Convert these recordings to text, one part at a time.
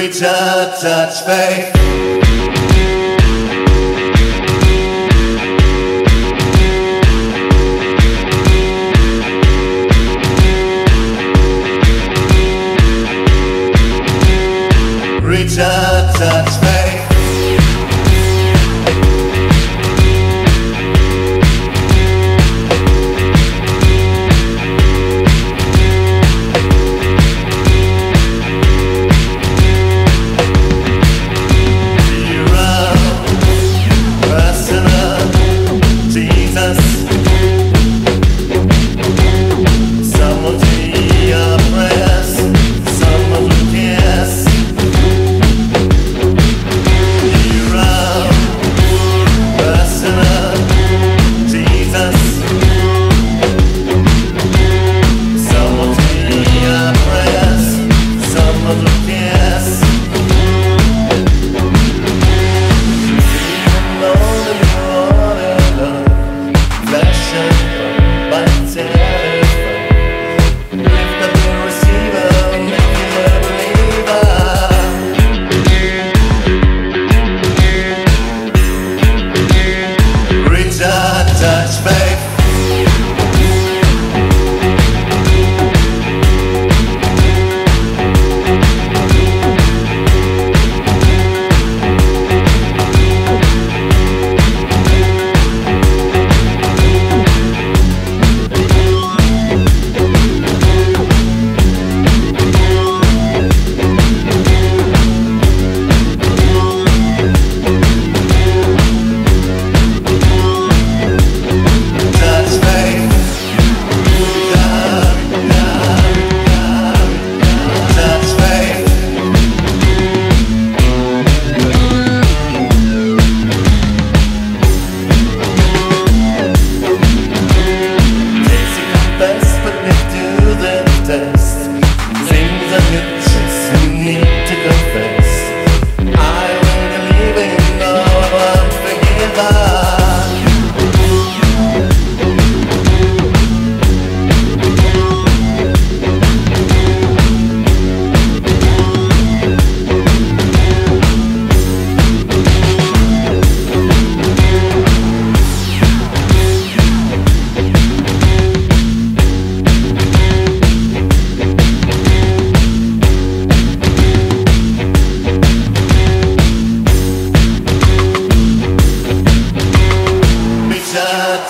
Reach out, touch faith. Out, touch faith.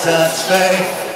touch faith.